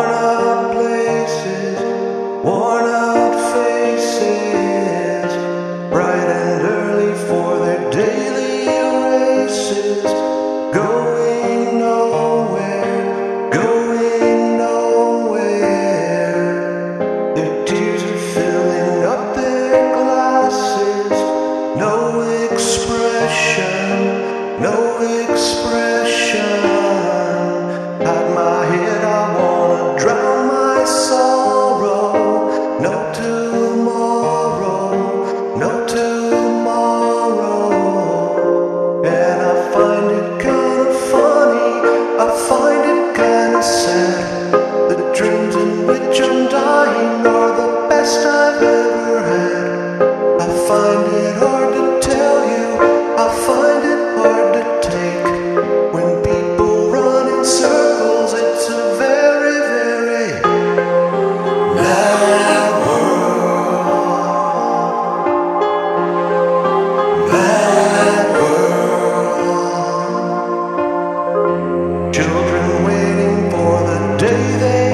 Lord which I'm dying are the best I've ever had. I find it hard to tell you, I find it hard to take. When people run in circles, it's a very, very mad world. Mad world. Children waiting for the day they